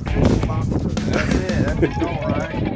fucking fish monster. That's it. That's all right.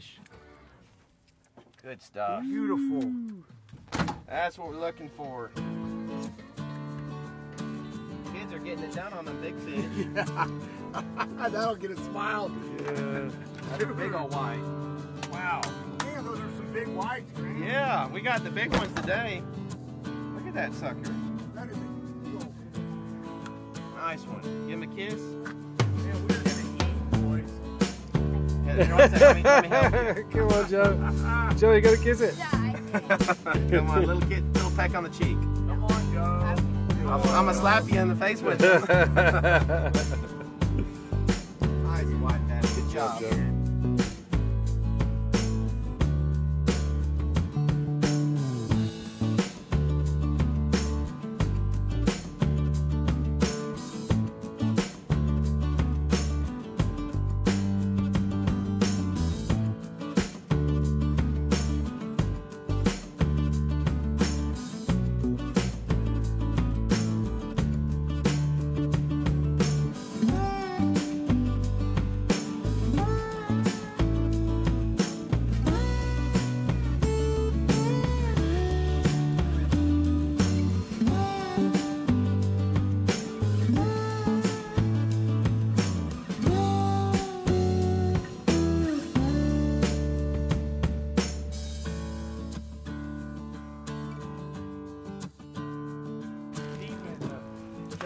Fish. Good stuff. Beautiful. That's what we're looking for. Kids are getting it done on the big fish. That'll get a smile. Yeah. That's a big old white. Wow. Man, those are some big whites, man. Yeah, we got the big ones today. Look at that sucker. That is a deal. Nice one. Give him a kiss. Come on, Joe. Joe, you gotta kiss it. Come on, little kid, little peck on the cheek. Come on, Joe. I'm, I'm gonna slap you in the face with it. nice white man. Good job. Joe. Ethan,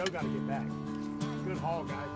Joe got to get back. Good haul, guys.